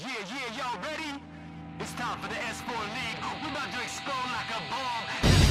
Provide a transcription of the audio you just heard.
Yeah, yeah, y'all ready? It's time for the S4 League. We're about to explode like a bomb.